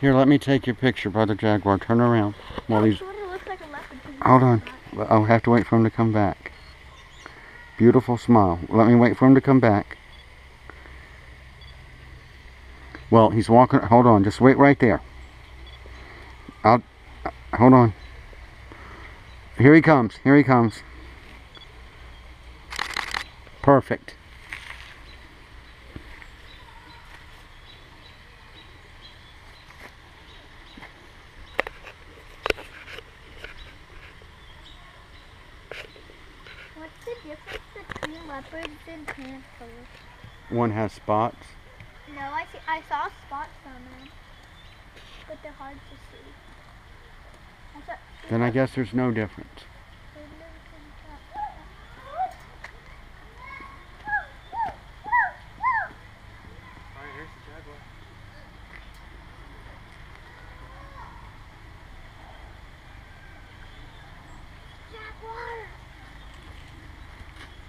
Here, let me take your picture, Brother Jaguar. Turn around. While he's... Sort of looks like a leopard. to me. Hold on. I'll have to wait for him to come back. Beautiful smile. Let me wait for him to come back. Well, he's walking. Hold on. Just wait right there. I'll. Hold on. Here he comes. Here he comes. Perfect. What's the difference between leopards and panthers? One has spots. No, I see. I saw spots on them, but they're hard to see. I thought. Then I guess there's no difference.